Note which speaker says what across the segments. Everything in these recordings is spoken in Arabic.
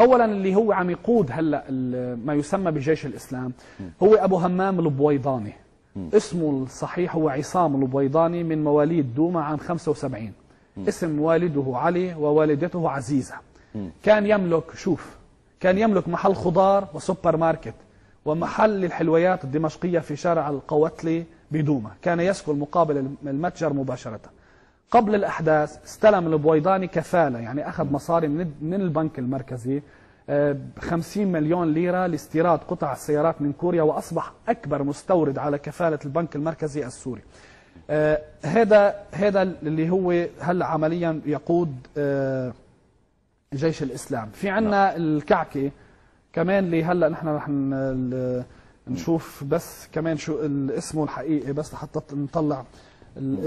Speaker 1: اولا اللي هو عم يقود هلأ ما يسمى بجيش الإسلام هو أبو همام البويضاني. اسمه الصحيح هو عصام البويضاني من مواليد دوما عام 75 اسم والده علي ووالدته عزيزة. كان يملك شوف كان يملك محل خضار وسوبر ماركت ومحل الحلويات الدمشقية في شارع القوتلي بدوما. كان يسكن مقابل المتجر مباشرة. قبل الأحداث استلم البويضاني كفالة يعني أخذ مصاري من من البنك المركزي آه، 50 مليون ليرة لاستيراد قطع السيارات من كوريا وأصبح أكبر مستورد على كفالة البنك المركزي السوري. آه، هذا هذا اللي هو هلا عمليا يقود آه، جيش الإسلام. في عنا الكعكة كمان اللي هلأ نحن رح نشوف بس كمان شو اسمه الحقيقي بس لحتى نطلع. ال-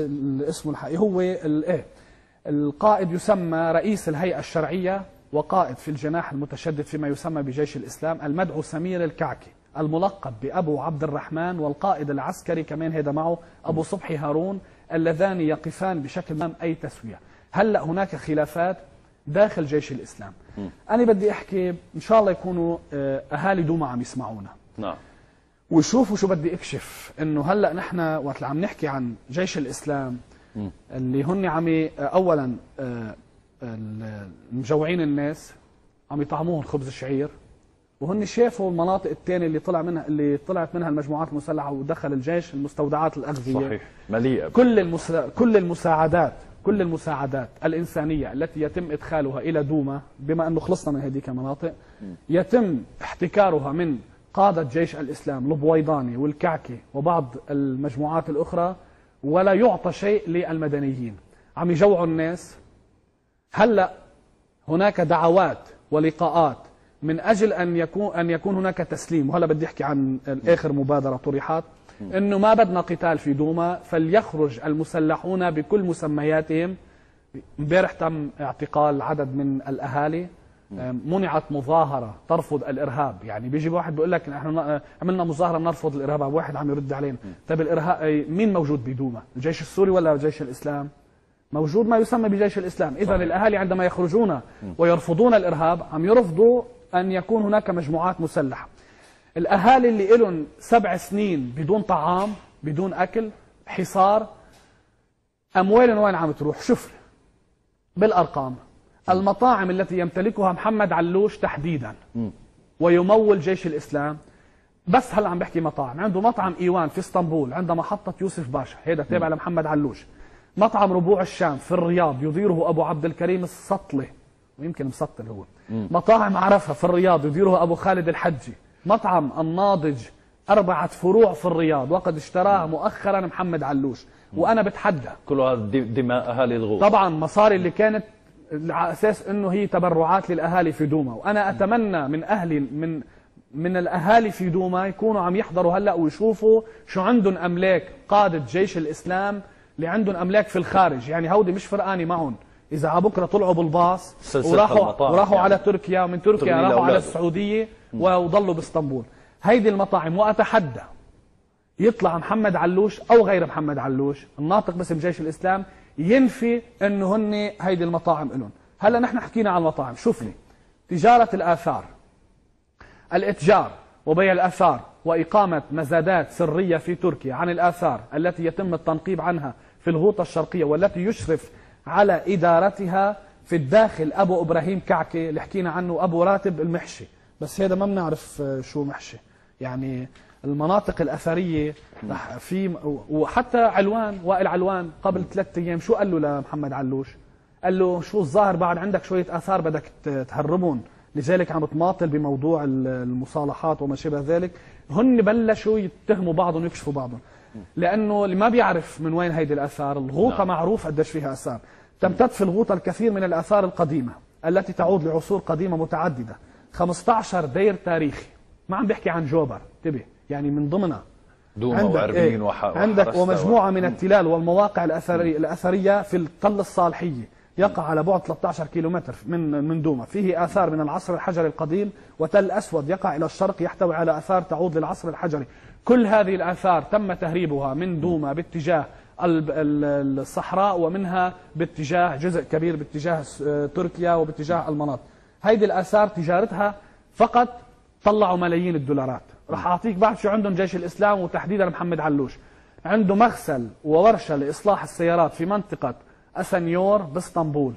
Speaker 1: ال- اسمه الحقيقي هو ال- إيه؟ القائد يسمى رئيس الهيئة الشرعية وقائد في الجناح المتشدد فيما يسمى بجيش الإسلام المدعو سمير الكعكي الملقب بأبو عبد الرحمن والقائد العسكري كمان هذا معه أبو صبحي هارون اللذان يقفان بشكل امام أي تسوية. هلأ هناك خلافات داخل جيش الإسلام. أنا بدي أحكي إن شاء الله يكونوا آه، أهالي دوما عم يسمعونا.
Speaker 2: نعم.
Speaker 1: وشوفوا شو بدي اكشف. إنه هلأ نحن وقت اللي عم نحكي عن جيش الإسلام اللي هن عم اولا آه، ال- مجوعين الناس عم يطعموهم خبز الشعير وهن شافوا المناطق الثانية اللي طلع منها اللي طلعت منها المجموعات المسلحة ودخل الجيش المستودعات الأغذية.
Speaker 2: صحيح. مليئة
Speaker 1: كل المسا... كل المساعدات كل المساعدات الإنسانية التي يتم إدخالها إلى دوما بما أنه خلصنا من هذيك المناطق يتم احتكارها من قادة جيش الإسلام البويضاني والكعكي وبعض المجموعات الأخرى ولا يعطى شيء للمدنيين. عم يجوعوا الناس. هلأ هناك دعوات ولقاءات. من أجل أن يكون أن يكون هناك تسليم. وهلأ بدي أحكي عن اخر مبادرة طرحت إنه ما بدنا قتال في دوما. فليخرج المسلحون بكل مسمياتهم. امبارح تم اعتقال عدد من الأهالي. منعت مظاهرة ترفض الإرهاب. يعني بيجي واحد بيقول لك نحن عملنا مظاهرة نرفض الإرهاب واحد عم يرد علينا. طيب الإرهاب مين موجود بدوما؟ الجيش السوري ولا جيش الإسلام؟ موجود ما يسمى بجيش الإسلام. إذا الأهالي عندما يخرجون ويرفضون الإرهاب عم يرفضوا أن يكون هناك مجموعات مسلحة. الأهالي اللي لهم سبع سنين بدون طعام بدون أكل حصار أموالهم وين عم تروح؟ شوف بالأرقام. المطاعم التي يمتلكها محمد علوش تحديدا. ويمول جيش الإسلام. بس هلا عم بحكي مطاعم. عنده مطعم إيوان في إسطنبول عند محطة يوسف باشا. هذا تابع لمحمد علوش. مطعم ربوع الشام في الرياض يديره أبو عبد الكريم السطله ويمكن مسطل هو. مطاعم عرفه في الرياض يديرها أبو خالد الحجي. مطعم الناضج أربعة فروع في الرياض. وقد اشتراها مؤخرا محمد علوش. وأنا بتحدى.
Speaker 2: كل هذا دماء أهالي الغوط
Speaker 1: طبعا مصاري اللي كانت على أساس إنه هي تبرعات للأهالي في دوما. وأنا أتمنى من أهلي من من الأهالي في دوما يكونوا عم يحضروا هلأ ويشوفوا شو عندهم أملاك قادة جيش الإسلام اللي عندهم أملاك في الخارج. يعني هودي مش فرقاني معهم. إذا على بكرة طلعوا بالباص وراحوا
Speaker 2: المطاعم.
Speaker 1: وراحوا
Speaker 2: يعني.
Speaker 1: على تركيا ومن تركيا راحوا على. السعودية وضلوا بإسطنبول. هيدي المطاعم وأتحدى. يطلع محمد علوش أو غير محمد علوش الناطق باسم جيش الإسلام ينفي انه هن هيدي المطاعم لهم هلا نحن حكينا عن المطاعم. شوفني تجارة الآثار الإتجار وبيع الآثار وإقامة مزادات سرية في تركيا عن الآثار التي يتم التنقيب عنها في الغوطة الشرقية والتي يشرف على إدارتها في الداخل أبو إبراهيم كعكة اللي حكينا عنه أبو راتب المحشي. بس هذا ما بنعرف آه، شو محشي. يعني المناطق الأثرية رح في وحتى علوان وائل علوان قبل ثلاثة أيام شو قال له لمحمد علوش؟ قال له شو الظاهر بعد عندك شوية آثار بدك تهربهم. لذلك عم تماطل بموضوع ال- المصالحات وما شابه ذلك. هن بلشوا يتهموا بعضهم ويكشفوا بعضهم. لأنه اللي ما بيعرف من وين هيدي الآثار الغوطة
Speaker 2: نعم.
Speaker 1: معروف قديش فيها آثار. تمتد في الغوطة الكثير من الآثار القديمة التي تعود لعصور قديمة متعددة. 15 دير تاريخي. ما عم بحكي عن جوبر انتبه. يعني من ضمنها
Speaker 2: دوما
Speaker 1: عندك
Speaker 2: وعربين
Speaker 1: إيه؟ عندك ومجموعة من التلال والمواقع الأثرية, الأثرية في التل الصالحية يقع على بعد 13 كيلومتر من من دوما. فيه آثار من العصر الحجري القديم وتل أسود يقع إلى الشرق يحتوي على آثار تعود للعصر الحجري. كل هذه الآثار تم تهريبها من دوما باتجاه ال- ال- الصحراء ومنها باتجاه جزء كبير باتجاه س- تركيا وباتجاه المناطق. هيدي الآثار تجارتها فقط طلعوا ملايين الدولارات. راح أعطيك بعد شو عندهم جيش الإسلام وتحديدا محمد علوش. عنده مغسل وورشة لإصلاح السيارات في منطقة اسنيور بإسطنبول.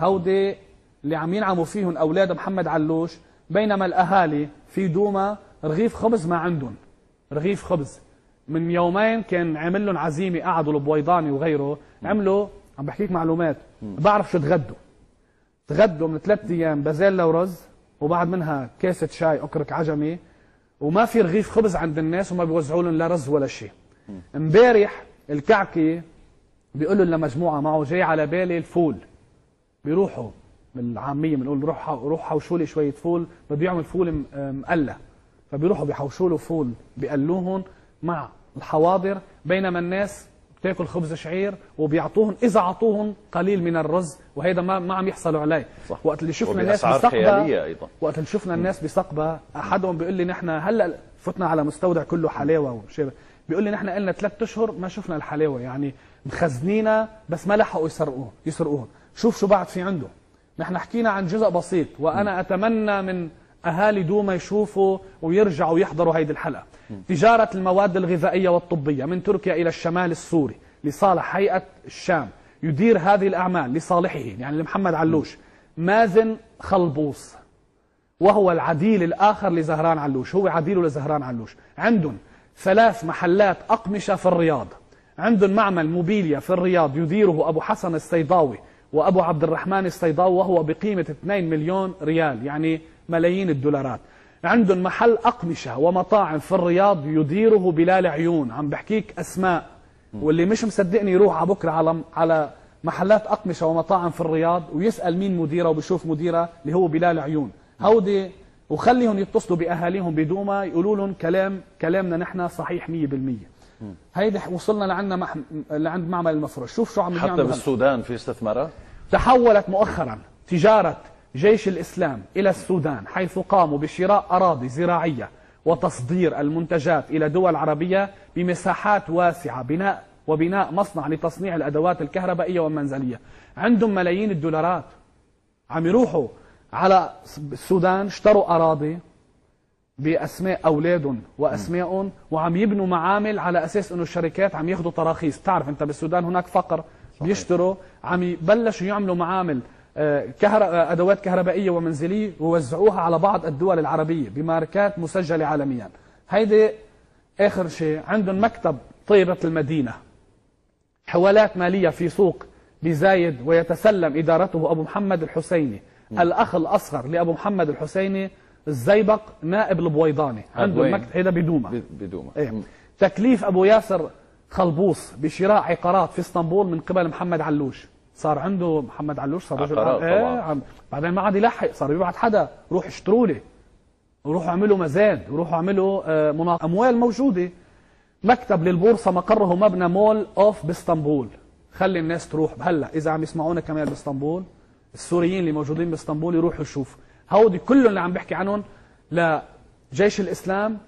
Speaker 1: هودي اللي عم ينعموا فيهم أولاد محمد علوش بينما الأهالي في دوما رغيف خبز ما عندهم. رغيف خبز. من يومين كان عمل لهم عزيمة قعدوا البويضاني وغيره. عملوا عم بحكيك معلومات بعرف شو تغدوا. تغدوا من ثلاث أيام بازيلا ورز وبعد منها كاسة شاي أكرك عجمي. وما في رغيف خبز عند الناس وما بيوزعوا لهم لا رز ولا شيء. امبارح الكعكي بيقول لهم لمجموعة معه جاي على بالي الفول. بيروحوا بالعاميه بيقول روح روح حوشوا لي شوية فول. بده يعمل فول م- مقلى فبيروحوا بيحوشوا له فول بيقلوهم مع الحواضر. بينما الناس بتاكل خبز شعير وبيعطوهم إذا اعطوهم قليل من الرز وهيدا ما ما عم يحصلوا عليه.
Speaker 2: صح.
Speaker 1: وقت اللي شفنا الناس
Speaker 2: خيالية أيضا.
Speaker 1: وقت اللي شفنا الناس بسقبة أحدهم بيقول لي نحن هلأ فتنا على مستودع كله حلاوة وشيء. بيقول لي نحن قلنا ثلاث أشهر ما شفنا الحلاوة يعني مخزنينا بس ما لحقوا يسرقوه يسرقوهم شوف شو بعد في عنده. نحن حكينا عن جزء بسيط وأنا أتمنى من أهالي دوما يشوفوا ويرجعوا يحضروا هيدي الحلقة. تجارة المواد الغذائية والطبية من تركيا إلى الشمال السوري لصالح هيئة الشام يدير هذه الأعمال لصالحه يعني لمحمد علوش مازن خلبوص وهو العديل الآخر لزهران علوش هو عديله لزهران علوش. عندهم ثلاث محلات أقمشة في الرياض. عندهم معمل موبيليا في الرياض يديره أبو حسن السيضاوي وأبو عبد الرحمن السيضاوي وهو بقيمة 2 مليون ريال يعني ملايين الدولارات. عندهم محل أقمشة ومطاعم في الرياض يديره بلال عيون. عم بحكيك أسماء. واللي مش مصدقني يروح على بكرة على على محلات أقمشة ومطاعم في الرياض ويسأل مين مديرة وبيشوف مديرة اللي هو بلال عيون. هودي وخليهم يتصلوا بأهاليهم بدوما يقولوا لهم كلام كلامنا نحن صحيح 100% هيدي وصلنا لعنا مح... لعند معمل المفروش شوف شو عم
Speaker 2: حتى. بالسودان في استثمارات؟
Speaker 1: تحولت مؤخرا. تجارة جيش الإسلام إلى السودان حيث قاموا بشراء أراضي زراعية وتصدير المنتجات إلى دول عربية بمساحات واسعة بناء وبناء مصنع لتصنيع الأدوات الكهربائية والمنزلية. عندهم ملايين الدولارات. عم يروحوا على السودان اشتروا أراضي بأسماء اولادهم واسمائهم وعم يبنوا معامل على أساس إنه الشركات عم ياخذوا تراخيص. بتعرف أنت بالسودان هناك فقر بيشتروا عم يبلشوا يعملوا معامل آه،. آه، أدوات كهربائية ومنزلية ويوزعوها على بعض الدول العربية بماركات مسجلة عالميا. هيدي آخر شيء. عندهم مكتب طيبة المدينة. حوالات مالية في سوق بزايد ويتسلم إدارته أبو محمد الحسيني. الأخ الأصغر لأبو محمد الحسيني الزيبق نائب البويضاني. عنده؟ المكتب هيدا بدوما.
Speaker 2: بدوما.
Speaker 1: إيه. تكليف أبو ياسر خلبوص بشراء عقارات في إسطنبول من قبل محمد علوش. صار عنده محمد علوش صار رجل
Speaker 2: طبعاً.
Speaker 1: عم- بعدين ما عاد يلحق صار يبعت حدا روح اشتروا لي. وروحوا اعملوا مزاد وروحوا اعملوا آه، مناط أموال موجودة. مكتب للبورصة مقره مبنى مول أوف بإسطنبول. خلي الناس تروح. هلأ إذا عم يسمعونا كمان بإسطنبول السوريين اللي موجودين بإسطنبول يروحوا يشوفوا. هودي كلهم اللي عم بحكي عنهم لجيش الإسلام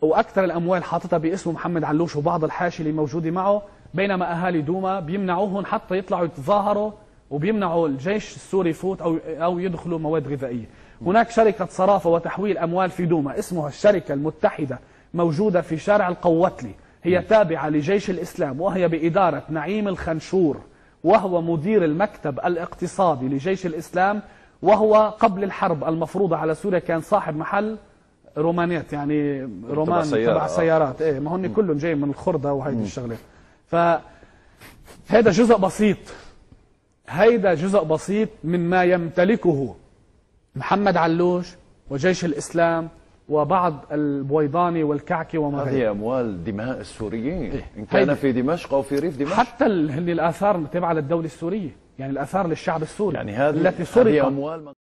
Speaker 1: وأكثر الأموال حاططها باسم محمد علوش وبعض الحاشيه اللي موجودة معه. بينما أهالي دوما بيمنعوهم حتى يطلعوا يتظاهروا وبيمنعوا الجيش السوري يفوت أو أو يدخلوا مواد غذائية. هناك شركة صرافة وتحويل أموال في دوما اسمها الشركة المتحدة موجودة في شارع القوتلي هي تابعة لجيش الإسلام وهي بإدارة نعيم الخنشور وهو مدير المكتب الاقتصادي لجيش الإسلام وهو قبل الحرب المفروضة على سوريا كان صاحب محل رومانات يعني رومان تبع
Speaker 2: آه.
Speaker 1: سيارات. إيه ما هن كلهم جاي من الخردة وهيدي الشغلات. ف هيدا جزء بسيط هيدا جزء بسيط من ما يمتلكه محمد علوش وجيش الإسلام وبعض البويضاني والكعكي وما
Speaker 2: هذه أموال دماء السوريين
Speaker 1: إيه.
Speaker 2: إن كان. في دمشق أو في ريف دمشق
Speaker 1: حتى ال- اللي الآثار تابعه للدولة السورية يعني الآثار للشعب السوري
Speaker 2: يعني هذه
Speaker 1: التي سرقت
Speaker 2: أموال